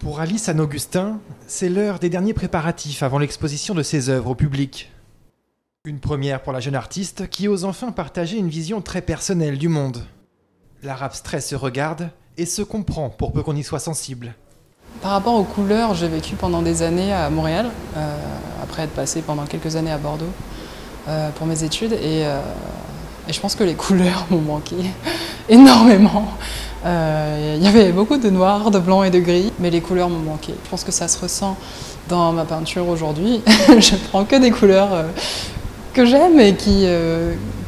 Pour Alice Anne-Augustin, c'est l'heure des derniers préparatifs avant l'exposition de ses œuvres au public. Une première pour la jeune artiste qui ose enfin partager une vision très personnelle du monde. L'art abstrait se regarde et se comprend pour peu qu'on y soit sensible. Par rapport aux couleurs, j'ai vécu pendant des années à Montréal, euh, après être passé pendant quelques années à Bordeaux euh, pour mes études. Et, euh, et, je pense que les couleurs m'ont manqué énormément. Il y avait beaucoup de noir, de blanc et de gris, mais les couleurs m'ont manqué. Je pense que ça se ressent dans ma peinture aujourd'hui. je prends que des couleurs que j'aime et qui,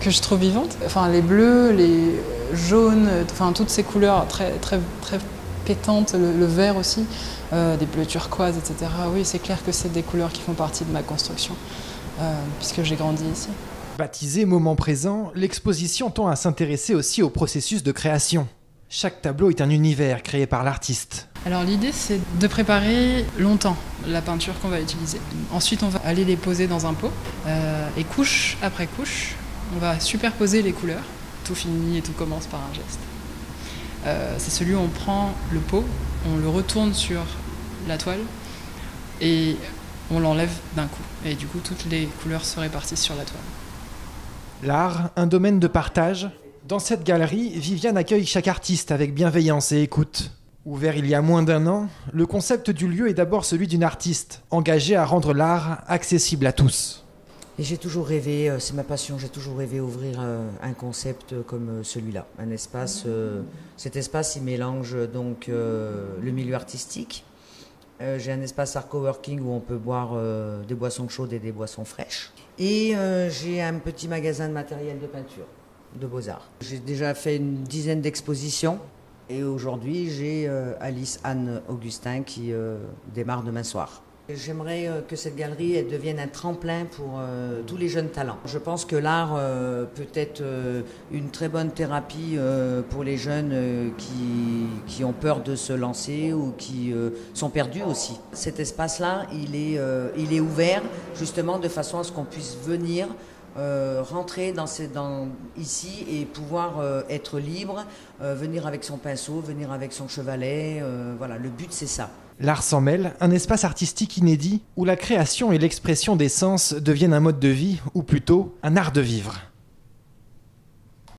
que je trouve vivantes. Enfin, les bleus, les jaunes, enfin toutes ces couleurs très, très, très pétantes, le, vert aussi, euh, des bleus turquoises, etc. Oui, c'est clair que c'est des couleurs qui font partie de ma construction, euh, puisque j'ai grandi ici. Baptisé Moment présent, l'exposition tend à s'intéresser aussi au processus de création. Chaque tableau est un univers créé par l'artiste. Alors l'idée c'est de préparer longtemps la peinture qu'on va utiliser. Ensuite on va aller les poser dans un pot euh, et couche après couche on va superposer les couleurs. Tout finit et tout commence par un geste. Euh, c'est celui où on prend le pot, on le retourne sur la toile et on l'enlève d'un coup. Et du coup, toutes les couleurs se répartissent sur la toile. L'art, un domaine de partage. Dans cette galerie, Viviane accueille chaque artiste avec bienveillance et écoute. Ouvert il y a moins d'un an, le concept du lieu est d'abord celui d'une artiste, engagée à rendre l'art accessible à tous. Et j'ai toujours rêvé, euh, c'est ma passion, j'ai toujours rêvé ouvrir euh, un concept comme euh, celui-là, un espace. Cet espace, il mélange donc le milieu artistique. J'ai un espace art coworking où on peut boire des boissons chaudes et des boissons fraîches. Et j'ai un petit magasin de matériel de peinture, de beaux-arts. J'ai déjà fait une dizaine d'expositions. Et aujourd'hui, j'ai Alice Anne Augustin qui démarre demain soir. J'aimerais euh, que cette galerie devienne un tremplin pour euh, tous les jeunes talents. Je pense que l'art euh, peut être une très bonne thérapie pour les jeunes qui, qui, ont peur de se lancer ou qui sont perdus aussi. Cet espace-là, il, est il est ouvert justement de façon à ce qu'on puisse venir rentrer dans, ici et pouvoir être libre, venir avec son pinceau, venir avec son chevalet. voilà, le but c'est ça. L'art s'en mêle, un espace artistique inédit où la création et l'expression des sens deviennent un mode de vie, ou plutôt un art de vivre.